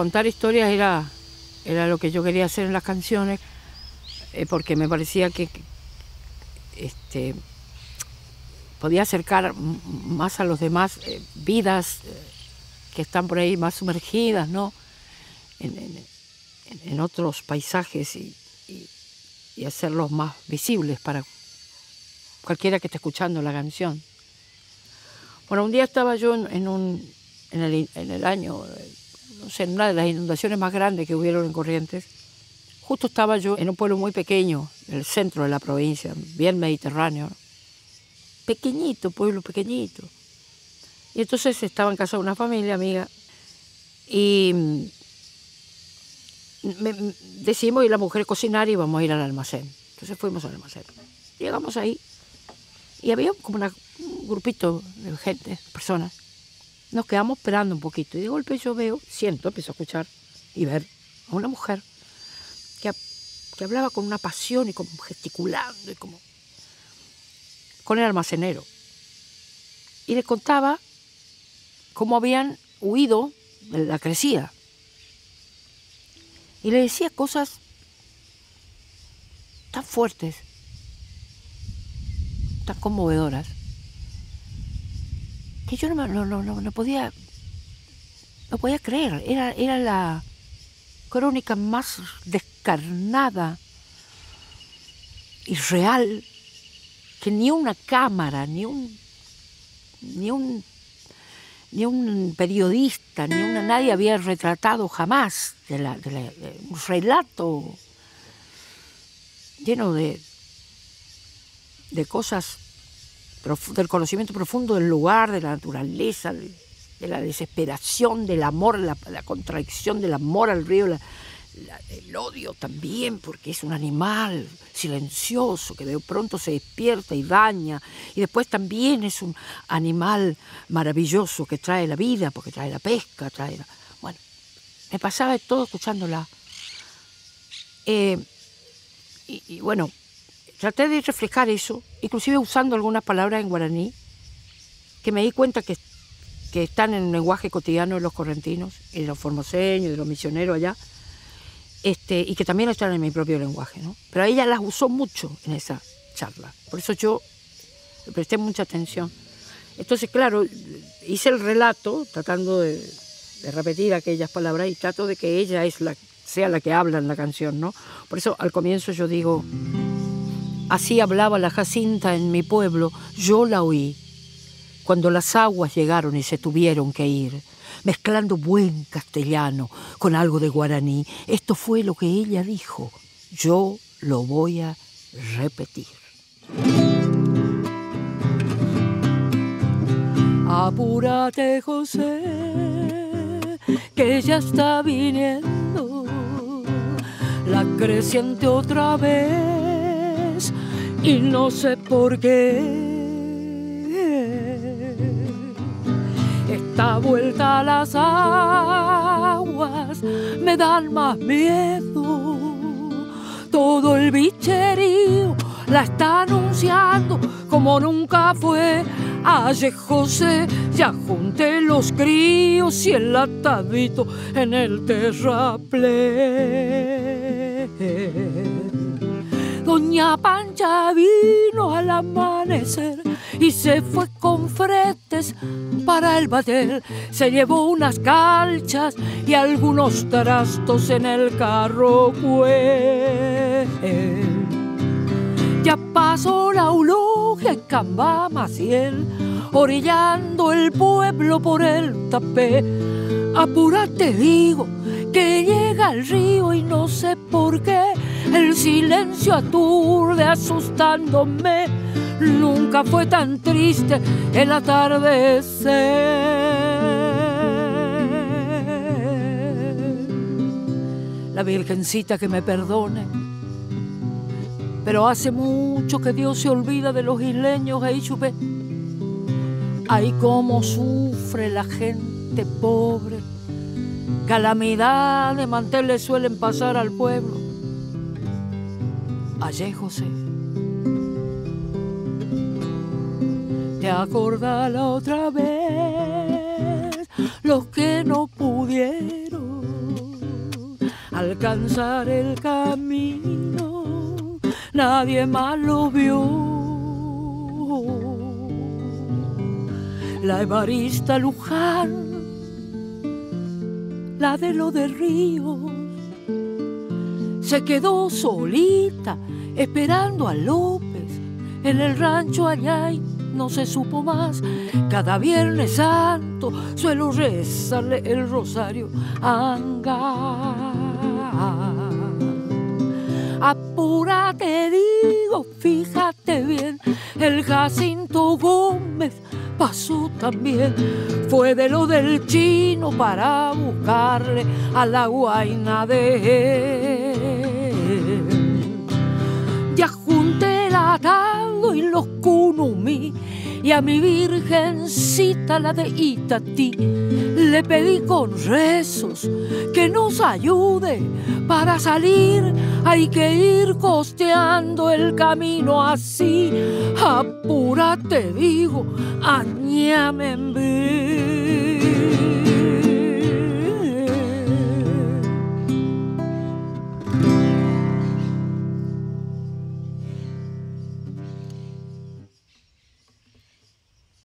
contar historias era, era lo que yo quería hacer en las canciones, eh, porque me parecía que, este, podía acercar más a los demás eh, vidas eh, que están por ahí más sumergidas, ¿no? En, otros paisajes y, hacerlos más visibles para cualquiera que esté escuchando la canción. Bueno, un día estaba yo en, un, el, en el año, en una de las inundaciones más grandes que hubieron en Corrientes. Justo estaba yo en un pueblo muy pequeño, en el centro de la provincia, bien mediterráneo. Pequeñito, pueblo pequeñito. Y entonces estaba en casa de una familia amiga y decidimos ir la mujer a cocinar y íbamos a ir al almacén. Entonces fuimos al almacén. Llegamos ahí y había como un grupito de gente, personas. Nos quedamos esperando un poquito y de golpe yo veo, siento, empiezo a escuchar y ver a una mujer que, que hablaba con una pasión y como gesticulando y como con el almacenero. Y le contaba cómo habían huido la crecida. Y le decía cosas tan fuertes, tan conmovedoras, que yo no, podía no podía creer. Era, era la crónica más descarnada y real que ni una cámara, ni un, ni un, ni un periodista, ni una, nadie había retratado jamás de, la, un relato lleno de, de cosas, del conocimiento profundo del lugar, de la naturaleza, de, la desesperación, del amor, la, la contradicción del amor al río, la, el odio también, porque es un animal silencioso que de pronto se despierta y daña, y después también es un animal maravilloso que trae la vida, porque trae la pesca, trae Bueno, me pasaba todo escuchándola. Eh, y, bueno, traté de reflejar eso, inclusive usando algunas palabras en guaraní, que me di cuenta que, que están en el lenguaje cotidiano de los correntinos y de los formoseños, de los misioneros allá, este, y que también están en mi propio lenguaje. ¿no? Pero ella las usó mucho en esa charla, por eso yo le presté mucha atención. Entonces, claro, hice el relato tratando de, repetir aquellas palabras y trato de que ella es la, sea la que habla en la canción. ¿no? Por eso al comienzo yo digo, así hablaba la Jacinta en mi pueblo, yo la oí, cuando las aguas llegaron y se tuvieron que ir mezclando buen castellano con algo de guaraní. Esto fue lo que ella dijo. Yo lo voy a repetir. Apúrate, José, que ya está viniendo la creciente otra vez y no sé por qué Esta vuelta a las aguas me dan más miedo. Todo el bicherío la está anunciando como nunca fue. Ayer José ya junté los críos y el atadito en el terraplén. Doña Pancha vino al amanecer y se fue con fretes para el batel. Se llevó unas calchas y algunos trastos en el carro. Pues. Ya pasó la eulogia en Maciel, orillando el pueblo por el tapé. Apúrate, digo, que llega el río y no sé por qué el silencio aturde asustándome nunca fue tan triste el atardecer. La Virgencita que me perdone, pero hace mucho que Dios se olvida de los isleños, ahí chupé. Ay, cómo sufre la gente pobre. Calamidad de manteles suelen pasar al pueblo. Allí, José te acordás la otra vez los que no pudieron alcanzar el camino, nadie más lo vio. La Evarista Luján, la de lo de Ríos, se quedó solita esperando a López en el rancho allá y no se supo más. Cada viernes santo suelo rezarle el rosario anga. Apúrate, digo, fíjate bien, el Jacinto Gómez pasó también. Fue de lo del chino para buscarle a la guaina de él. Kunumi y a mi virgencita la de Itatí le pedí con rezos que nos ayude para salir. Hay que ir costeando el camino así. Apúrate, digo, añame en